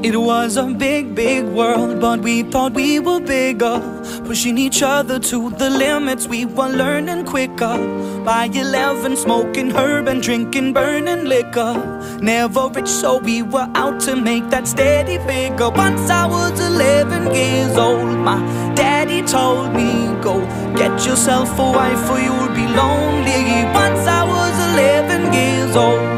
It was a big, big world, but we thought we were bigger. Pushing each other to the limits, we were learning quicker. By 11, smoking herb and drinking burning liquor. Never rich, so we were out to make that steady figure. Once I was 11 years old, my daddy told me, Go get yourself a wife or you'll be lonely. Once I was 11 years old.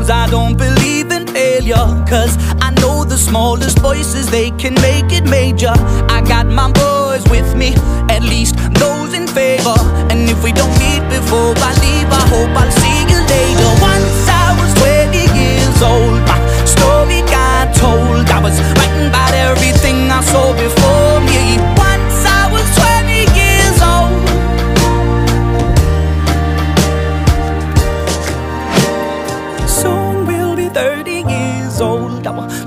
Goals. I don't believe in failure. Cause I know the smallest voices, they can make it major. I got my boys with me, at least those in favor. And if we don't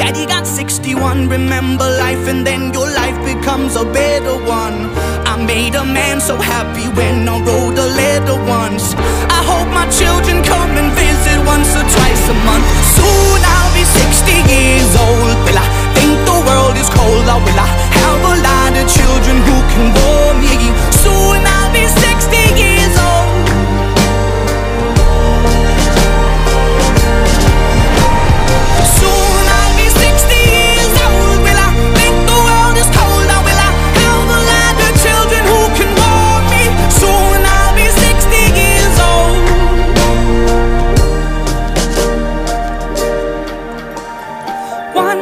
daddy got 61. Remember life, and then your life becomes a better one. I made a man so happy when I wrote a letter once. I hope my children come and visit once or twice